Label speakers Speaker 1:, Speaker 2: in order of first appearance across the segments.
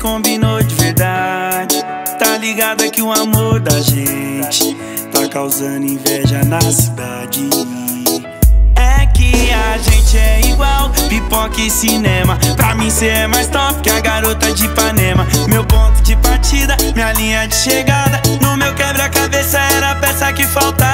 Speaker 1: combinou de verdade. Tá ligado que o amor da gente tá causando inveja na cidade. É que a gente é igual, pipoca e cinema. Pra mim cê é mais top que a garota de Ipanema. Meu ponto de partida, minha linha de chegada. No meu quebra-cabeça era a peça que faltava.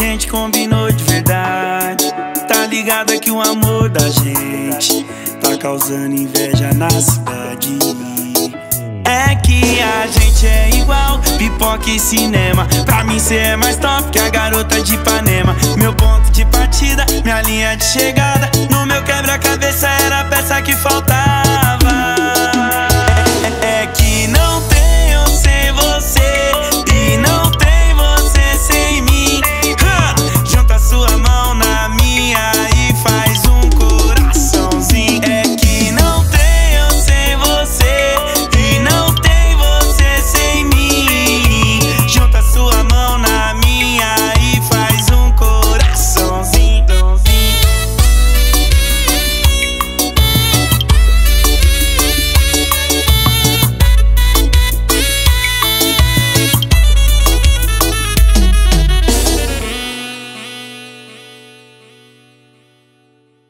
Speaker 1: Gente combinou de verdade. Tá ligado que o amor da gente tá causando inveja na cidade. É que a gente é igual, pipoca e cinema. Pra mim cê é mais top que a garota de Ipanema. Meu ponto de partida, minha linha de chegada. No meu quebra-cabeça era a peça que faltava.